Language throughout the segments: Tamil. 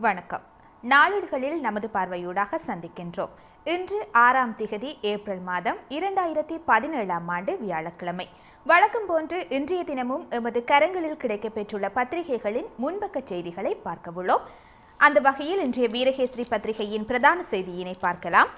வணக்கம். நாளிதழ்களில் நமது பார்வையூடாக சந்திக்கின்றோம். இன்று ஆறாம் திகதி ஏப்ரல் மாதம் இரண்டாயிரத்தி பதினேழாம் ஆண்டு வியாழக்கிழமை. வழக்கம் போன்று இன்றைய தினமும் எமது கரங்களில் கிடைக்கப்பெற்றுள்ள பத்திரிகைகளின் முன்பக்க செய்திகளை பார்க்கவுள்ளோம். அந்த வகையில் இன்றைய வீரகேசரி பத்திரிகையின் பிரதான செய்தியினை பார்க்கலாம்.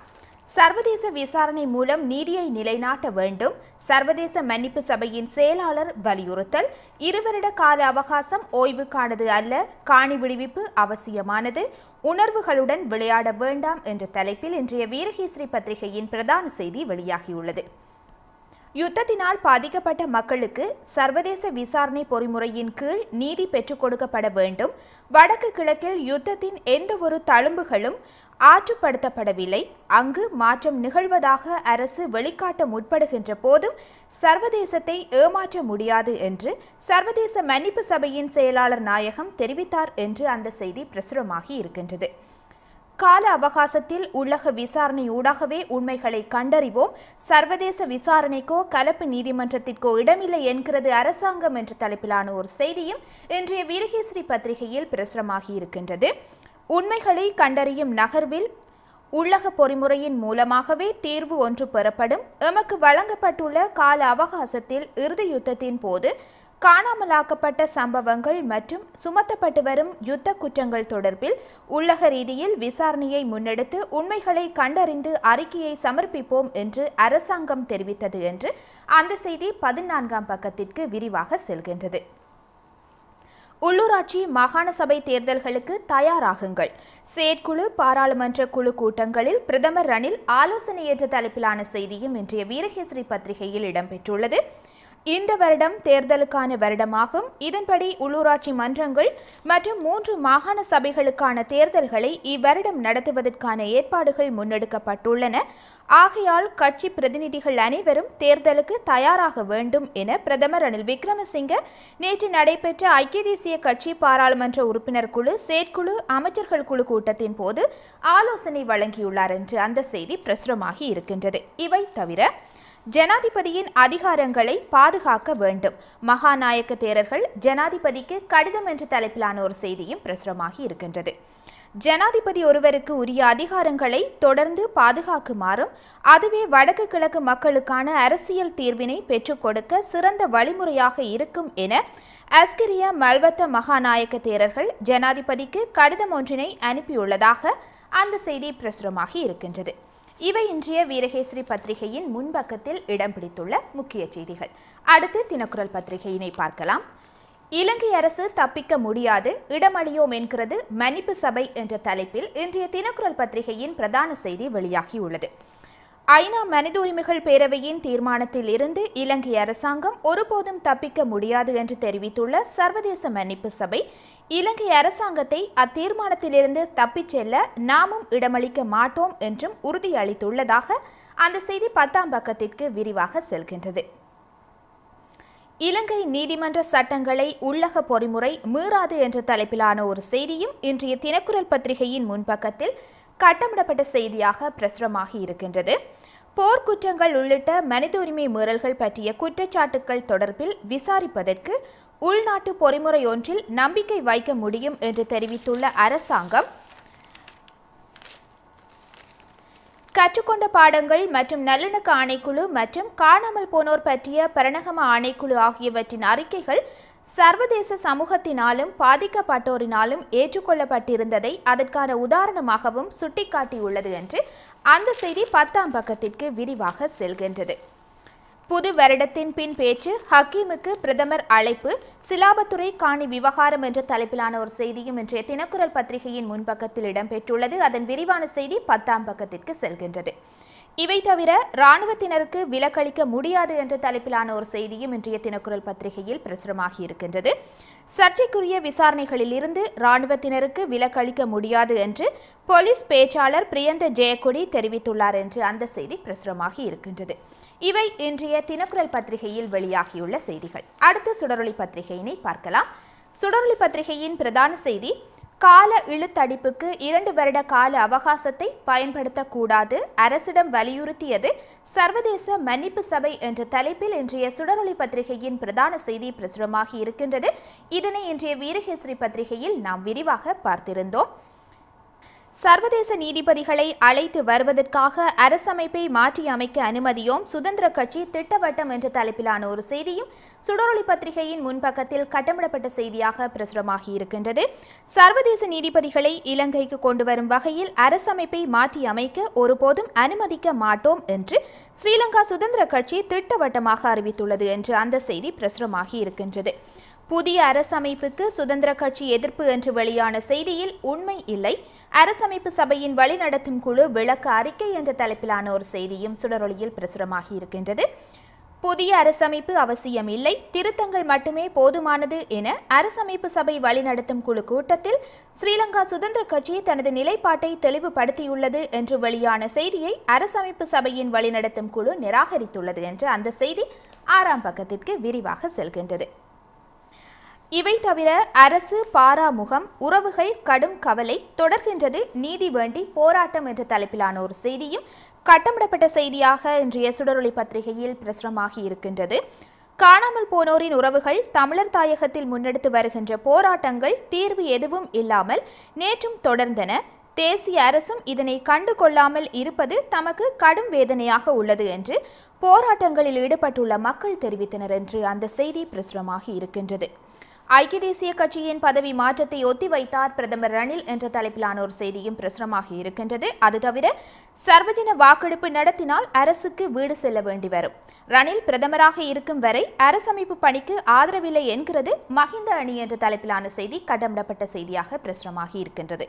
சர்வதேச விசாரணை மூலம் நீதியை நிலைநாட்ட வேண்டும். சர்வதேச மன்னிப்பு சபையின் செயலாளர் வலியுறுத்தல். இருவரிட கால அவகாசம் ஓய்வுக்கானது அல்ல. காணி விடுவிப்பு அவசியமானது. உணர்வுகளுடன் விளையாட வேண்டாம் என்ற தலைப்பில் இன்றைய வீரகேசரி பத்திரிகையின் பிரதான செய்தி வெளியாகியுள்ளது. யுத்தத்தினால் பாதிக்கப்பட்ட மக்களுக்கு சர்வதேச விசாரணை பொறிமுறையின் கீழ் நீதி பெற்றுக் கொடுக்கப்பட வேண்டும். வடக்கு கிழக்கில் யுத்தத்தின் எந்தவொரு தழும்புகளும் ஆற்றுப்படுத்தப்படவில்லை. அங்கு மாற்றம் நிகழ்வதாக அரசு வெளிக்காட்ட முற்படுகின்ற போதும் சர்வதேசத்தை ஏமாற்ற முடியாது என்று சர்வதேச மன்னிப்பு சபையின் செயலாளர் நாயகம் தெரிவித்தார் என்று அந்த செய்தி பிரசுரமாகி இருக்கின்றது. கால அவகாசத்தில் உள்ளக விசாரணை ஊடாகவே உண்மைகளை கண்டறிவோம். சர்வதேச விசாரணைக்கோ கலப்பு நீதிமன்றத்திற்கோ இடமில்லை என்கிறது அரசாங்கம் என்ற தலைப்பிலான ஒரு செய்தியும் இன்றைய வீரகேசரி பத்திரிகையில் பிரசுரமாகி இருக்கின்றது. உண்மைகளை கண்டறியும் நகர்வில் உள்ளக பொறிமுறையின் மூலமாகவே தீர்வு ஒன்று பெறப்படும். எமக்கு வழங்கப்பட்டுள்ள கால அவகாசத்தில் இறுதி யுத்தத்தின் போது காணாமலாக்கப்பட்ட சம்பவங்கள் மற்றும் சுமத்தப்பட்டு வரும் யுத்த குற்றங்கள் தொடர்பில் உள்ளக ரீதியில் விசாரணையை முன்னெடுத்து உண்மைகளை கண்டறிந்து அறிக்கையை சமர்ப்பிப்போம் என்று அரசாங்கம் தெரிவித்தது என்று அந்த செய்தி பதினான்காம் பக்கத்திற்கு விரிவாக செல்கின்றது. உள்ளூராட்சி மாகாண சபை தேர்தல்களுக்கு தயாராகுங்கள். செயற்குழு பாராளுமன்ற குழு கூட்டங்களில் பிரதமர் ரணில் ஆலோசனை என்ற தலைப்பிலான செய்தியும் இன்றைய வீரகேசரி பத்திரிகையில் இடம்பெற்றுள்ளது. இந்த வருடம் தேர்தலுக்கான வருடமாகும். இதன்படி உள்ளூராட்சி மன்றங்கள் மற்றும் மூன்று மாகாண சபைகளுக்கான தேர்தல்களை இவ்வருடம் நடத்துவதற்கான ஏற்பாடுகள் முன்னெடுக்கப்பட்டுள்ளன. ஆகையால் கட்சி பிரதிநிதிகள் அனைவரும் தேர்தலுக்கு தயாராக வேண்டும் என பிரதமர் ரணில் விக்ரமசிங்க நேற்று நடைபெற்ற ஐக்கிய தேசிய கட்சி பாராளுமன்ற உறுப்பினர் குழு செயற்குழு அமைச்சர்கள் குழு கூட்டத்தின் போது ஆலோசனை வழங்கியுள்ளார் என்று அந்த செய்தி பிரசுரமாகி இருக்கின்றது. இவை தவிர ஜனாதிபதியின் அதிகாரங்களை பாதுகாக்க வேண்டும். மகாநாயக்க தேரர்கள் ஜனாதிபதிக்கு கடிதம் என்ற தலைப்பிலான ஒரு செய்தியும் பிரசுரமாகி இருக்கின்றது. ஜனாதிபதி ஒருவருக்கு உரிய அதிகாரங்களை தொடர்ந்து பாதுகாக்குமாறும் அதுவே வடக்கு கிழக்கு மக்களுக்கான அரசியல் தீர்வினை பெற்றுக் கொடுக்க சிறந்த வழிமுறையாக இருக்கும் என அஸ்கிரிய மல்வத்த மகாநாயக்க தேரர்கள் ஜனாதிபதிக்கு கடிதம் ஒன்றினை அனுப்பியுள்ளதாக அந்த செய்தி பிரசுரமாகி இருக்கின்றது. இவை இன்றைய வீரகேசரி பத்திரிகையின் முன்பக்கத்தில் இடம் பிடித்துள்ள முக்கிய செய்திகள். அடுத்து தினக்குரல் பத்திரிகையினை பார்க்கலாம். இலங்கை அரசு தப்பிக்க முடியாது இடமளியோம் என்கிறது மன்னிப்பு சபை என்ற தலைப்பில் இன்றைய தினக்குரல் பத்திரிகையின் பிரதான செய்தி வெளியாகியுள்ளது. ஐநா மனித உரிமைகள் பேரவையின் தீர்மானத்தில் இருந்து இலங்கை அரசாங்கம் ஒருபோதும் தப்பிக்க முடியாது என்று தெரிவித்துள்ள சர்வதேச மன்னிப்பு சபை இலங்கை அரசாங்கத்தை அத்தீர்மானத்திலிருந்து தப்பிச் செல்ல நாமும் இடமளிக்க மாட்டோம் என்றும் உறுதியளித்துள்ளதாக அந்த செய்தி பத்தாம் பக்கத்திற்கு விரிவாக செல்கின்றது. இலங்கை நீதிமன்ற சட்டங்களை உள்ளக பொறிமுறை மீறாது என்ற தலைப்பிலான ஒரு செய்தியும் இன்றைய தினக்குரல் பத்திரிகையின் முன்பக்கத்தில் கட்டமிடப்பட்ட செய்தியாக பிரசுரமாகி இருக்கின்றது. போர்க்குற்றங்கள் உள்ளிட்ட மனித உரிமை மீறல்கள் பற்றிய குற்றச்சாட்டுக்கள் தொடர்பில் விசாரிப்பதற்கு உள்நாட்டு பொறிமுறை ஒன்றில் நம்பிக்கை வைக்க முடியும் என்று தெரிவித்துள்ள அரசாங்கம் கற்றுக்கொண்ட பாடங்கள் மற்றும் நல்லிணக்க ஆணைக்குழு மற்றும் காணாமல் போனோர் பற்றிய பரணகம ஆணைக்குழு ஆகியவற்றின் அறிக்கைகள் சர்வதேச சமூகத்தினாலும் பாதிக்கப்பட்டோரினாலும் ஏற்றுக்கொள்ளப்பட்டிருந்ததை அதற்கான உதாரணமாகவும் சுட்டிக்காட்டியுள்ளது என்று அந்த செய்தி பத்தாம் பக்கத்திற்கு விரிவாக செல்கின்றது. புது வருடத்தின் பின் பேச்சு ஹக்கீமுக்கு பிரதமர் அழைப்பு சிலாபத்துறை காணி விவகாரம் என்ற தலைப்பிலான ஒரு செய்தியும் இன்றைய தினக்குரல் பத்திரிகையின் முன்பக்கத்தில் இடம்பெற்றுள்ளது. அதன் விரிவான செய்தி பத்தாம் பக்கத்திற்கு செல்கின்றது. இவை தவிர இராணுவத்தினருக்கு விலக்களிக்க முடியாது என்ற தலைப்பிலான ஒரு செய்தியும் இன்றைய தினக்குரல் பத்திரிகையில் பிரசுரமாகி இருக்கின்றது. சர்ச்சைக்குரிய விசாரணைகளில் இருந்து விலக்களிக்க முடியாது என்று போலீஸ் பேச்சாளர் பிரியந்த ஜெயக்கொடி தெரிவித்துள்ளார் என்று அந்த செய்தி பிரசுரமாகி இருக்கின்றது. இவை இன்றைய தினக்குரல் பத்திரிகையில் வெளியாகியுள்ள செய்திகள். அடுத்து சுடரொளி பத்திரிகையினை பார்க்கலாம். சுடரொளி பத்திரிகையின் பிரதான செய்தி கால இழுத்தடிப்புக்கு இரண்டு வருட கால அவகாசத்தை பயன்படுத்தக்கூடாது. அரசிடம் வலியுறுத்தியது சர்வதேச மன்னிப்பு சபை என்ற தலைப்பில் இன்றைய சுடரொளி பத்திரிகையின் பிரதான செய்தி பிரசுரமாகி இருக்கின்றது. இதனை இன்றைய வீரகேசரி பத்திரிகையில் நாம் விரிவாக பார்த்திருந்தோம். சர்வதேச நீதிபதிகளை அழைத்து வருவதற்காக அரசமைப்பை மாற்றி அமைக்க அனுமதியோம் சுதந்திர கட்சி திட்டவட்டம் என்ற தலைப்பிலான ஒரு செய்தியும் சுடரொளி பத்திரிகையின் முன்பக்கத்தில் கட்டமிடப்பட்ட செய்தியாக பிரசுரமாகி இருக்கின்றது. சர்வதேச நீதிபதிகளை இலங்கைக்கு கொண்டு வரும் வகையில் அரசமைப்பை மாற்றி அமைக்க ஒருபோதும் அனுமதிக்க மாட்டோம் என்று ஸ்ரீலங்கா சுதந்திர கட்சி திட்டவட்டமாக அறிவித்துள்ளது என்று அந்த செய்தி பிரசுரமாகி இருக்கின்றது. புதிய அரசமைப்புக்கு சுதந்திர கட்சி எதிர்ப்பு என்று வெளியான செய்தியில் உண்மை இல்லை. அரசமைப்பு சபையின் வழிநடத்தும் குழு விளக்க அறிக்கை என்ற தலைப்பிலான ஒரு செய்தியும் சுடரொளியில் பிரசுரமாகி இருக்கின்றது. புதிய அரசமைப்பு அவசியம் இல்லை திருத்தங்கள் மட்டுமே போதுமானது என அரசமைப்பு சபை வழிநடத்தும் குழு கூட்டத்தில் ஸ்ரீலங்கா சுதந்திர கட்சி தனது நிலைப்பாட்டை தெளிவுபடுத்தியுள்ளது என்று வெளியான செய்தியை அரசமைப்பு சபையின் வழிநடத்தும் குழு நிராகரித்துள்ளது என்று அந்த செய்தி ஆறாம் பக்கத்திற்கு விரிவாக செல்கின்றது. இவை தவிர அரசு பாராமுகம் உறவுகள் கடும் கவலை தொடர்கின்றது. நீதி வேண்டி போராட்டம் என்ற தலைப்பிலான ஒரு செய்தியும் கட்டமிடப்பட்ட செய்தியாக இன்றைய சுடரொளி பத்திரிகையில் பிரசுரமாகி இருக்கின்றது. காணாமல் போனோரின் உறவுகள் தமிழர் தாயகத்தில் முன்னெடுத்து வருகின்ற போராட்டங்கள் தீர்வு எதுவும் இல்லாமல் நேற்றும் தொடர்ந்தன. தேசிய அரசும் இதனை கண்டு கொள்ளாமல் இருப்பது தமக்கு கடும் வேதனையாக உள்ளது என்று போராட்டங்களில் ஈடுபட்டுள்ள மக்கள் தெரிவித்தனர் என்று அந்த செய்தி பிரசுரமாகி இருக்கின்றது. ஐக்கிய தேசிய கட்சியின் பதவி மாற்றத்தை ஒத்திவைத்தார் பிரதமர் ரணில் என்ற தலைப்பிலான ஒரு செய்தியும் பிரசுரமாகி இருக்கின்றது. அது தவிர சர்வஜன வாக்கெடுப்பு நடத்தினால் அரசுக்கு வீடு செல்ல வேண்டி வரும். ரணில் பிரதமராக இருக்கும் வரை அரசமைப்பு பணிக்கு ஆதரவில்லை என்கிறது மஹிந்த அணி என்ற தலைப்பிலான செய்தி கடமிடப்பட்ட செய்தியாக பிரசுரமாகி இருக்கின்றது.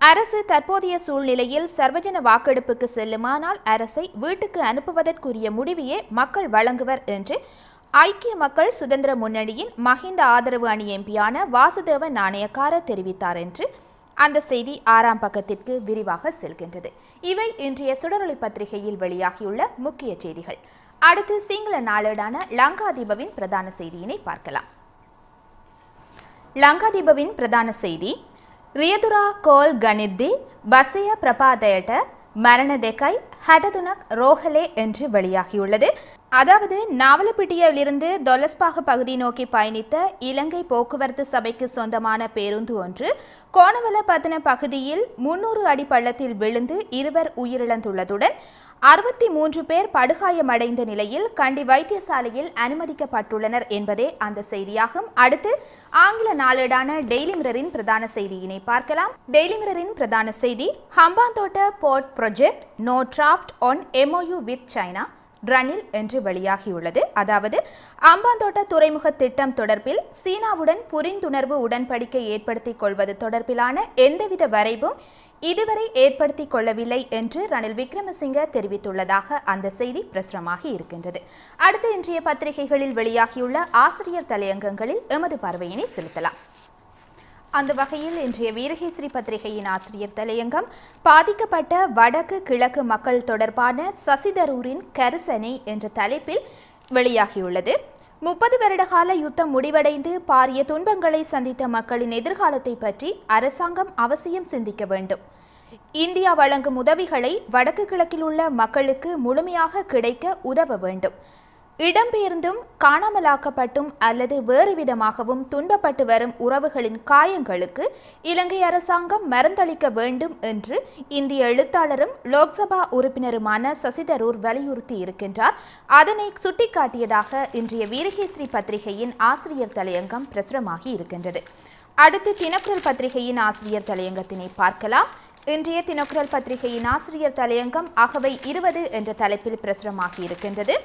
அரசு தற்போதைய சூழ்நிலையில் சர்வஜன வாக்கெடுப்புக்கு செல்லுமானால் அரசை வீட்டுக்கு அனுப்புவதற்குரிய முடிவையே மக்கள் வழங்குவர் என்று ஐக்கிய மக்கள் சுதந்திர முன்னணியின் மஹிந்த ஆதரவு அணி எம்பியான வாசுதேவ நாணயக்கார தெரிவித்தார் என்று அந்த செய்தி ஆறாம் பக்கத்திற்கு விரிவாக செல்கின்றது. இவை இன்றைய சுடரொளி பத்திரிகையில் வெளியாகியுள்ள முக்கிய செய்திகள். அடுத்து சிங்கள நாளேடான லங்காதீபவின் பிரதான செய்தியினை பார்க்கலாம். லங்காதீபவின் பிரதான செய்தி ரியதுரா கோல் கணித்தி பசைய பிரபாதயட்ட மரணதெகை ஹடதுனக் ரோஹலே என்று வெளியாகியுள்ளது. அதாவது நாவலப்பிட்டியிலிருந்து தொலஸ்பாக பகுதி நோக்கி பயணித்த இலங்கை போக்குவரத்து சபைக்கு சொந்தமான பேருந்து ஒன்று கோணவலப்பத்தன பகுதியில் முன்னூறு அடி பள்ளத்தில் விழுந்து இருவர் உயிரிழந்துள்ளதுடன் அறுபத்தி மூன்று பேர் படுகாயமடைந்த நிலையில் கண்டி வைத்தியசாலையில் அனுமதிக்கப்பட்டுள்ளனர் என்பதே அந்த செய்தியாகும். அடுத்து ஆங்கில நாளேடான டெய்லி மிரரின் பிரதான செய்தியினை பார்க்கலாம். டெய்லி மிரரின் பிரதான செய்தி Hambantota port project no draft one MOU with China. Ranil என்று வெளியாகியுள்ளது. அதாவது அம்பாந்தோட்ட துறைமுக திட்டம் தொடர்பில் சீனாவுடன் புரிந்துணர்வு உடன்படிக்கை ஏற்படுத்திக் கொள்வது தொடர்பிலான எந்தவித வரைவும் இதுவரை ஏற்படுத்திக் கொள்ளவில்லை என்று ரணில் விக்ரமசிங்க தெரிவித்துள்ளதாக அந்த செய்தி பிரசுரமாகி இருக்கின்றது. அடுத்து இன்றைய பத்திரிகைகளில் வெளியாகியுள்ள ஆசிரியர் தலையங்கங்களில் எமது பார்வையினை செலுத்தலாம். அந்த வகையில் இன்றைய வீரகேசரி பத்திரிகையின் ஆசிரியர் தலையங்கம் பாதிக்கப்பட்ட வடக்கு கிழக்கு மக்கள் தொடர்பான சசிதரூரின் கரிசனை என்ற தலைப்பில் வெளியாகியுள்ளது. முப்பது வருடகால யுத்தம் முடிவடைந்து பாரிய துன்பங்களை சந்தித்த மக்களின் எதிர்காலத்தை பற்றி அரசாங்கம் அவசியம் சிந்திக்க வேண்டும். இந்தியா வழங்கும் உதவிகளை வடக்கு கிழக்கில் உள்ள மக்களுக்கு முழுமையாக கிடைக்க உதவ வேண்டும். இடம்பெயர்ந்தும் காணாமலாக்கப்பட்டும் அல்லது வேறு விதமாகவும் துன்பப்பட்டு வரும் உறவுகளின் காயங்களுக்கு இலங்கை அரசாங்கம் மருந்தளிக்க வேண்டும் என்று இந்திய எழுத்தாளரும் லோக்சபா உறுப்பினருமான சசிதரூர் வலியுறுத்தி இருக்கின்றார். அதனை சுட்டிக்காட்டியதாக இன்றைய வீரகேசரி பத்திரிகையின் ஆசிரியர் தலையங்கம் பிரசுரமாகி இருக்கின்றது. அடுத்து தினக்குரல் பத்திரிகையின் ஆசிரியர் தலையங்கத்தினை பார்க்கலாம். இன்றைய தினக்குரல் பத்திரிகையின் ஆசிரியர் தலையங்கம் அகவை இருபது என்ற தலைப்பில் பிரசுரமாகி இருக்கின்றது.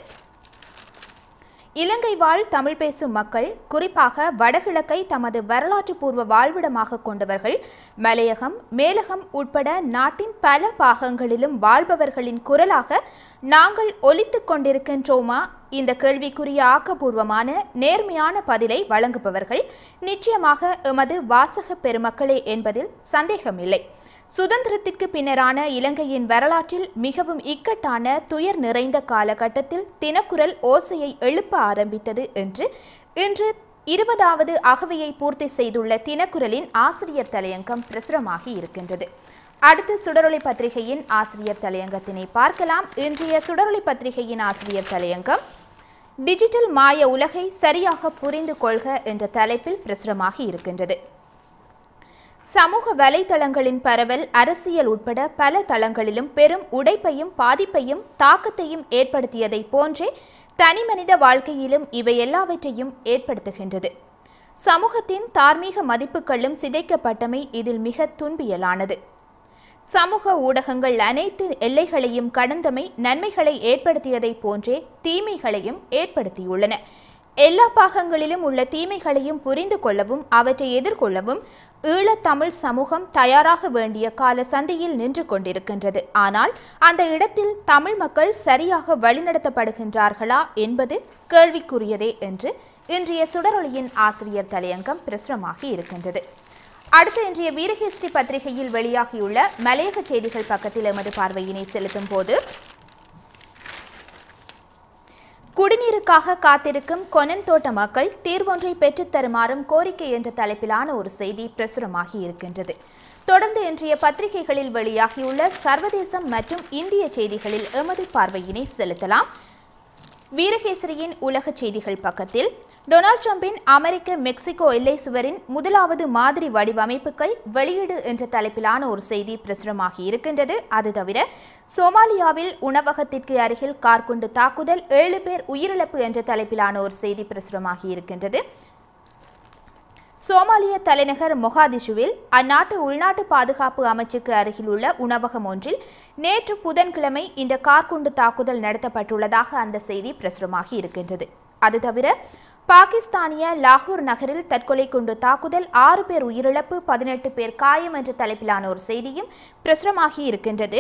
இலங்கை வாழ் தமிழ் பேசும் மக்கள் குறிப்பாக வடகிழக்கை தமது வரலாற்று பூர்வ வாழ்விடமாக கொண்டவர்கள் மலையகம் மேலகம் உட்பட நாட்டின் பல பாகங்களிலும் வாழ்பவர்களின் குரலாக நாங்கள் ஒலித்துக் கொண்டிருக்கின்றோமா? இந்த கேள்விக்குரிய ஆக்கப்பூர்வமான நேர்மையான பதிலை வழங்குபவர்கள் நிச்சயமாக எமது வாசக பெருமக்களே என்பதில் சந்தேகமில்லை. சுதந்திரத்திற்கு பின்னரான இலங்கையின் வரலாற்றில் மிகவும் இக்கட்டான துயர் நிறைந்த காலகட்டத்தில் தினக்குரல் ஓசையை எழுப்ப ஆரம்பித்தது என்று இன்று இருபதாவது அகவையை பூர்த்தி செய்துள்ள தினக்குரலின் ஆசிரியர் தலையங்கம் பிரசுரமாகி இருக்கின்றது. அடுத்து சுடரொளி பத்திரிகையின் ஆசிரியர் தலையங்கத்தினை பார்க்கலாம். இன்றைய சுடரொளி பத்திரிகையின் ஆசிரியர் தலையங்கம் டிஜிட்டல் மாய உலகை சரியாக புரிந்து கொள்க என்ற தலைப்பில் பிரசுரமாகி இருக்கின்றது. சமூக வலைதளங்களின் பரவல் அரசியல் உட்பட பல தளங்களிலும் பெரும் உடைப்பையும் பாதிப்பையும் தாக்கத்தையும் ஏற்படுத்தியதை போன்றே தனிமனித வாழ்க்கையிலும் இவை எல்லாவற்றையும் ஏற்படுத்துகின்றது. சமூகத்தின் தார்மீக மதிப்புகளும் சிதைக்கப்பட்டமை இதில் மிக துன்பியலானது. சமூக ஊடகங்கள் அனைத்து எல்லைகளையும் கடந்தமை நன்மைகளை ஏற்படுத்தியதை போன்றே தீமைகளையும் ஏற்படுத்தியுள்ளன. எல்லா பாகங்களிலும் உள்ள தீமைகளையும் புரிந்து கொள்ளவும் அவற்றை எதிர்கொள்ளவும் ஈழத்தமிழ் சமூகம் தயாராக வேண்டிய கால சந்தையில் நின்று கொண்டிருக்கின்றது. ஆனால் அந்த இடத்தில் தமிழ் மக்கள் சரியாக வழிநடத்தப்படுகின்றார்களா என்பது கேள்விக்குரியதே என்று இன்றைய சுடரொளியின் ஆசிரியர் தலையங்கம் பிரசுரமாகி இருக்கின்றது. அடுத்து இன்றைய வீரகேசரி பத்திரிகையில் வெளியாகியுள்ள மலையக செய்திகள் பக்கத்தில் எமது பார்வையினை செலுத்தும் போது குடிநீருக்காக காத்திருக்கும் கொனன் தோட்ட மக்கள் தீர்வொன்றை பெற்றுத் தருமாறும் கோரிக்கை என்ற தலைப்பிலான ஒரு செய்தி பிரசுரமாகி இருக்கின்றது. தொடர்ந்து இன்றைய பத்திரிகைகளில் வெளியாகியுள்ள சர்வதேசம் மற்றும் இந்திய செய்திகளில் எமது பார்வையினை செலுத்தலாம். வீரகேசரியின் உலக செய்திகள் பக்கத்தில் டொனால்ட் ட்ரம்பின் அமெரிக்க மெக்சிகோ எல்லை சுவரின் முதலாவது மாதிரி வடிவமைப்புகள் வெளியீடு என்ற தலைப்பிலான ஒரு செய்தி பிரசுரமாகி இருக்கின்றது. அது தவிர சோமாலியாவில் உணவகத்திற்கு அருகில் கார்குண்டு தாக்குதல் ஏழு பேர் உயிரிழப்பு என்ற தலைப்பிலான ஒரு செய்தி பிரசுரமாகி இருக்கின்றது. சோமாலிய தலைநகர் மொகாதிஷுவில் அந்நாட்டு உள்நாட்டு பாதுகாப்பு அமைச்சுக்கு அருகில் உள்ள உணவகம் ஒன்றில் நேற்று புதன்கிழமை இந்த கார்குண்டு தாக்குதல் நடத்தப்பட்டுள்ளதாக அந்த செய்தி பிரசுரமாகி இருக்கின்றது. அது தவிர பாகிஸ்தானிய லாகூர் நகரில் தற்கொலை குண்டு தாக்குதல் ஆறு பேர் உயிரிழப்பு பதினெட்டு பேர் காயம் என்ற தலைப்பிலான ஒரு செய்தியும் பிரசுரமாகி இருக்கின்றது.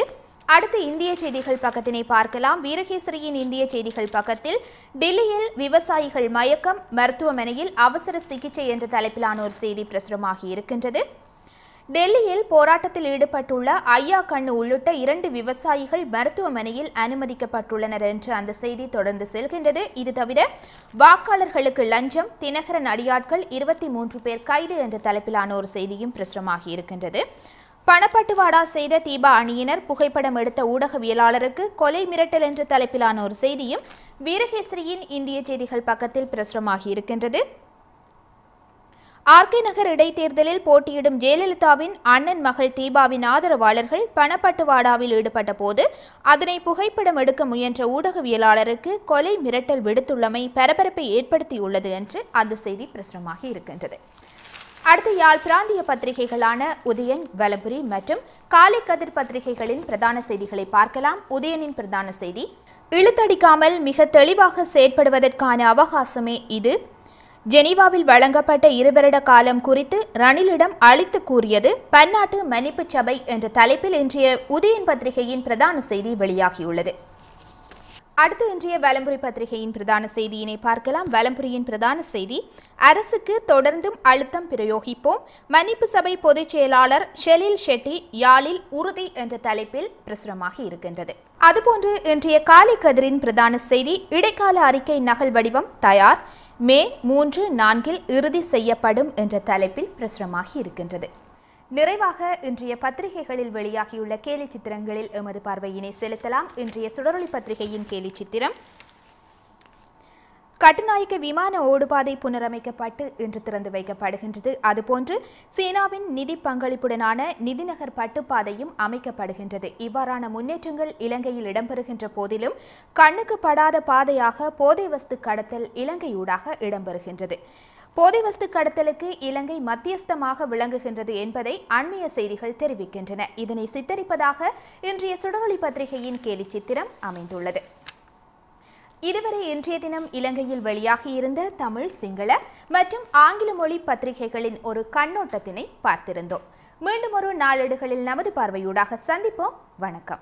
அடுத்து இந்திய செய்திகள் பக்கத்தினை பார்க்கலாம். வீரகேசரியின் இந்திய செய்திகள் பக்கத்தில் டெல்லியில் விவசாயிகள் மயக்கம் மருத்துவமனையில் அவசர சிகிச்சை என்ற தலைப்பிலான ஒரு செய்தி பிரசுரமாகி இருக்கின்றது. டெல்லியில் போராட்டத்தில் ஈடுபட்டுள்ள ஐயா கண்ணு உள்ளிட்ட இரண்டு விவசாயிகள் மருத்துவமனையில் அனுமதிக்கப்பட்டுள்ளனர் என்று அந்த செய்தி தொடர்ந்து செல்கின்றது. இது தவிர வாக்காளர்களுக்கு லஞ்சம் தினகரன் அடியாட்கள் இருபத்தி மூன்று பேர் கைது என்ற தலைப்பிலான ஒரு செய்தியும் பிரசுரமாகி இருக்கின்றது. பணப்பட்டுவாடா செய்த தீபா அணியினர் புகைப்படம் எடுத்த ஊடகவியலாளருக்கு கொலை மிரட்டல் என்ற தலைப்பிலான ஒரு செய்தியும் வீரகேசரியின் இந்திய செய்திகள் பக்கத்தில் பிரசுரமாகி இருக்கின்றது. ஆர்கே நகர் இடைத்தேர்தலில் போட்டியிடும் ஜெயலலிதாவின் அண்ணன் மகள் தீபாவின் ஆதரவாளர்கள் பணப்பட்டுவாடாவில் ஈடுபட்ட போது அதனை புகைப்படம் எடுக்க முயன்ற ஊடகவியலாளருக்கு கொலை மிரட்டல் விடுத்துள்ளமை பரபரப்பை ஏற்படுத்தியுள்ளது என்று அந்த செய்தி பிரசுரமாகி இருக்கின்றது. அடுத்து யாழ் பிராந்திய பத்திரிகைகளான உதயன் வலபுரி மற்றும் காலை கதிர் பத்திரிகைகளின் பிரதான செய்திகளை பார்க்கலாம். உதயனின் பிரதான செய்தி இழுத்தடிக்காமல் மிக தெளிவாக செயற்படுவதற்கான அவகாசமே இது. ஜெனீவாவில் வழங்கப்பட்ட இருவருட காலம் குறித்து ரணிலிடம் அளித்து கூறியது பன்னாட்டு மன்னிப்பு சபை என்ற தலைப்பில் இன்றைய உதயன் பத்திரிகையின் பிரதான செய்தி வெளியாகியுள்ளது. அடுத்து இன்றைய வலம்புரி பத்திரிகையின் பிரதான செய்தியினை பார்க்கலாம். வலம்புரியின் பிரதான செய்தி அரசுக்கு தொடர்ந்தும் அழுத்தம் பிரயோகிப்போம். மன்னிப்பு சபை பொதுச் செயலாளர் ஷெலில் ஷெட்டி யாழில் உறுதி என்ற தலைப்பில் பிரசுரமாகி இருக்கின்றது. அதுபோன்று இன்றைய காலை கதிரின் பிரதான செய்தி இடைக்கால அறிக்கை நகல் வடிவம் தயார். மே மூன்று நான்கில் இறுதி செய்யப்படும் என்ற தலைப்பில் பிரசுரமாகி இருக்கின்றது. நிறைவாக இன்றைய பத்திரிகைகளில் வெளியாகியுள்ள கேலி சித்திரங்களில் எமது பார்வையினை செலுத்தலாம். இன்றைய சுடரொளி பத்திரிகையின் கேலி சித்திரம் கட்டுநாயக்க விமான ஓடுபாதை புனரமைக்கப்பட்டு இன்று திறந்து வைக்கப்படுகின்றது. அதுபோன்று சீனாவின் நிதி பங்களிப்புடனான நிதிநகர் பட்டுப்பாதையும் அமைக்கப்படுகின்றது. இவ்வாறான முன்னேற்றங்கள் இலங்கையில் இடம்பெறுகின்ற போதிலும் கண்ணுக்கு படாத பாதையாக போதை வஸ்து கடத்தல் இலங்கையூடாக இடம்பெறுகின்றது. போதை வஸ்து கடத்தலுக்கு இலங்கை மத்தியஸ்தமாக விளங்குகின்றது என்பதை அண்மைய செய்திகள் தெரிவிக்கின்றன. இதனை சித்தரிப்பதாக இன்றைய சுடரொளி பத்திரிகையின் கேலி சித்திரம் அமைந்துள்ளது. இதுவரை இன்றைய தினம் இலங்கையில் வெளியாகியிருந்த தமிழ் சிங்கள மற்றும் ஆங்கில மொழி பத்திரிகைகளின் ஒரு கண்ணோட்டத்தினை பார்த்திருந்தோம். மீண்டும் ஒரு நாளேடுகளில் நமது பார்வையூடாக சந்திப்போம். வணக்கம்.